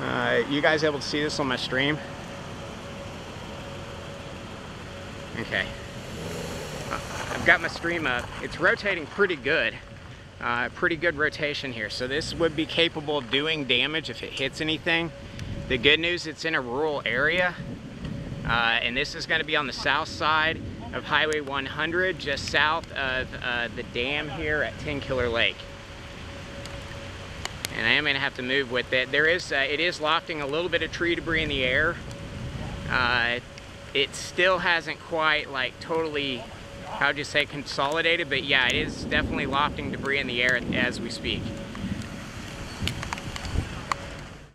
uh, you guys able to see this on my stream? Okay. I've got my stream up. It's rotating pretty good. Uh, pretty good rotation here. So this would be capable of doing damage if it hits anything. The good news, it's in a rural area. Uh, and this is gonna be on the south side of Highway 100, just south of uh, the dam here at Tenkiller Lake. And I am gonna have to move with it. There is, uh, it is lofting a little bit of tree debris in the air. Uh, it still hasn't quite like totally, how would you say, consolidated, but yeah, it is definitely lofting debris in the air as we speak.